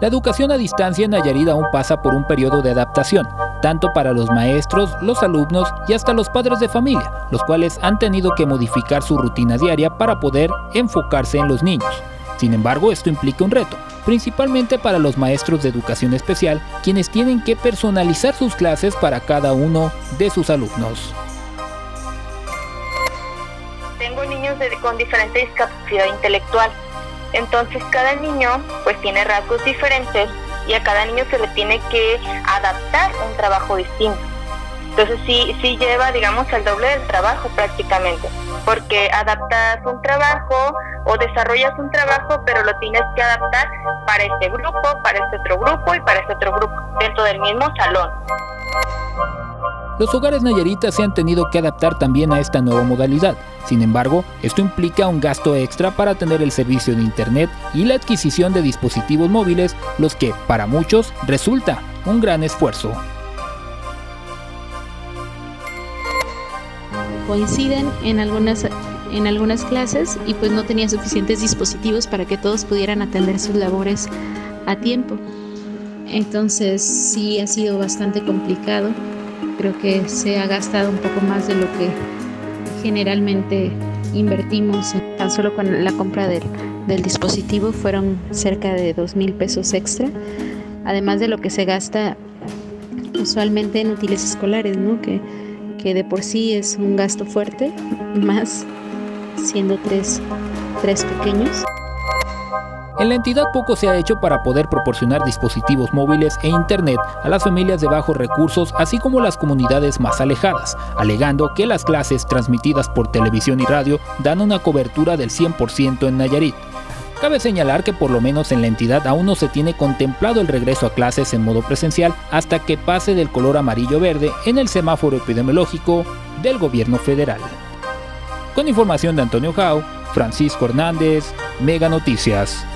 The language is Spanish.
La educación a distancia en Nayarit aún pasa por un periodo de adaptación, tanto para los maestros, los alumnos y hasta los padres de familia, los cuales han tenido que modificar su rutina diaria para poder enfocarse en los niños. Sin embargo, esto implica un reto, principalmente para los maestros de educación especial, quienes tienen que personalizar sus clases para cada uno de sus alumnos. Tengo niños con diferente discapacidad intelectual entonces cada niño pues tiene rasgos diferentes y a cada niño se le tiene que adaptar un trabajo distinto. Entonces sí, sí lleva, digamos, el doble del trabajo prácticamente, porque adaptas un trabajo o desarrollas un trabajo, pero lo tienes que adaptar para este grupo, para este otro grupo y para este otro grupo, dentro del mismo salón. Los hogares nayaritas se han tenido que adaptar también a esta nueva modalidad. Sin embargo, esto implica un gasto extra para tener el servicio de Internet y la adquisición de dispositivos móviles, los que, para muchos, resulta un gran esfuerzo. Coinciden en algunas, en algunas clases y pues no tenían suficientes dispositivos para que todos pudieran atender sus labores a tiempo. Entonces sí ha sido bastante complicado creo que se ha gastado un poco más de lo que generalmente invertimos. Tan solo con la compra del, dispositivo fueron cerca de dos mil pesos extra, además de lo que se gasta usualmente en útiles escolares, ¿no? que, que de por sí es un gasto fuerte, más siendo tres, tres pequeños. En la entidad poco se ha hecho para poder proporcionar dispositivos móviles e Internet a las familias de bajos recursos, así como las comunidades más alejadas, alegando que las clases transmitidas por televisión y radio dan una cobertura del 100% en Nayarit. Cabe señalar que por lo menos en la entidad aún no se tiene contemplado el regreso a clases en modo presencial hasta que pase del color amarillo-verde en el semáforo epidemiológico del gobierno federal. Con información de Antonio Jau, Francisco Hernández, Mega Noticias.